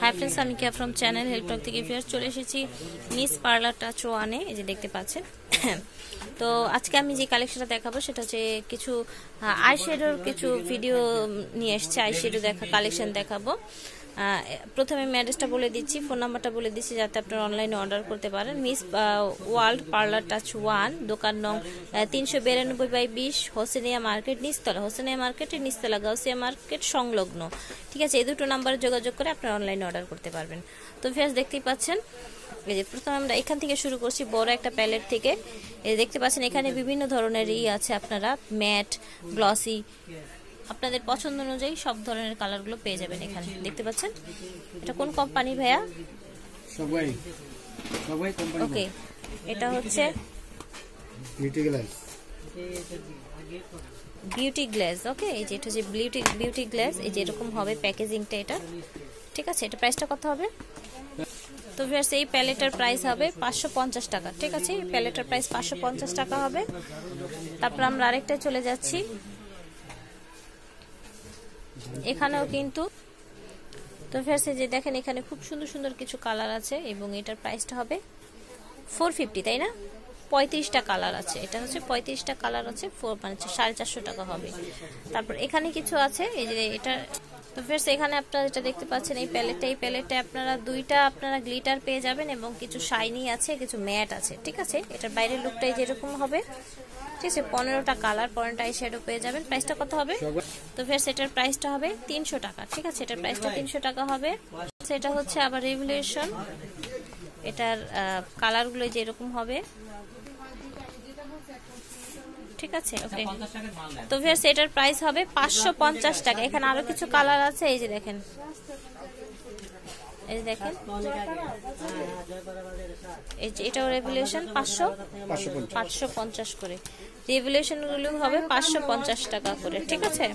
High friends আমি Keya from channel help talk থেকে ফিরে চলে এসেছি মিস পার্লার টাচ ওয়ানে এই যে দেখতে পাচ্ছেন। তো আজকে আমি যে কালেকশনটা দেখাবো, সেটা হচ্ছে কিছু আই শেডোর কিছু ভিডিও নিয়ে এসছে আই শেডো দেখা কালেকশন দেখাবো। প্রথমে ম্যাড্রেসটা বলে দিচ্ছি, ফোন নাম্বারটা বলে দিচ্ছি যাতে আপনারা অনলাইনে অর্ডার করতে পারেন। Miss World parlour touch one দোকান নং তিনশো বিরানব্বই বাই বিশ, হোসেনিয়া মার্কেট, নিস্তলা। হোসেনিয়া মার্কেটের নিস্তলা, গাউসিয়া মার্কেট, সংলগ্ন। ঠিক আছে, এই দুটো নাম্বারে যোগাযোগ করে আপনারা অনলাইনে অর্ডার করতে পারবেন। তো ফেস দেখতেই পাচ্ছেন, এই যে প্রথমে আমরা এখান থেকে শুরু করছি, বড় একটা প্যালেট থেকে। দেখতে পাচ্ছেন, এখানে বিভিন্ন ধরনের ই আছে আপনারা ম্যাট গ্লসি আপনাদের পছন্দ অনুযায়ী সব ধরনের কালারগুলো পেয়ে যাবেন এখানে। দেখতে পাচ্ছেন? এটা কোন কোম্পানি ভাইয়া? সবাই সবাই কোম্পানি ওকে এটা হচ্ছে বিউটি গ্লাস ওকে এই যে এটা হচ্ছে বিউটি বিউটি গ্লেজ এই যে এরকম হবে প্যাকেজিংটা এটা। ঠিক আছে এটা প্রাইসটা কত হবে? তো ভিউয়ার্স এই প্যালেটের প্রাইস হবে পাঁচশো পঞ্চাশ টাকা। ঠিক আছে এই প্যালেটের প্রাইস পাঁচশো পঞ্চাশ টাকা হবে। তারপর আমরা আরেকটা চলে যাচ্ছি। এখানেও কিন্তু। তো ফেরসে যে দেখেন, এখানে খুব সুন্দর সুন্দর কিছু কালার আছে এবং এটার প্রাইসটা হবে ফোর ফিফটি তাই না? পঁয়ত্রিশটা কালার আছে। এটা হচ্ছে পঁয়ত্রিশটা কালার আছে ফোর মানে সাড়ে চারশো টাকা হবে। তারপর এখানে কিছু আছে, এই যে এটা তো ফেরস এখানে আপনারা যেটা দেখতে পাচ্ছেন, এই প্যালেটটা এই প্যালেটটা আপনারা দুইটা আপনারা গ্লিটার পেয়ে যাবেন এবং কিছু শাইনি আছে, কিছু ম্যাট আছে, ঠিক আছে? এটার বাইরের লুকটাই যেরকম হবে, ঠিক আছে? পনেরোটা কালার পনেরোটা এই শ্যাডো পেয়ে যাবেন। প্রাইসটা কত হবে? তো ফের সেটার প্রাইসটা হবে তিনশো টাকা, ঠিক আছে? এটার প্রাইসটা তিনশো টাকা হবে। সেটা হচ্ছে আবার রেগুলেশন এটার কালারগুলো যেরকম হবে ঠিক আছে? ওকে তো ফের এটার প্রাইস হবে পাঁচশো পঞ্চাশ টাকা। এখানে আরও কিছু কালার আছে এই যে দেখেন। এই দেখেন। এই যে এটাও রেভুলেশন পাঁচশো? পাঁচশো পঞ্চাশ। করে। রেভুলেশনগুলো হবে পাঁচশো পঞ্চাশ টাকা করে ঠিক আছে?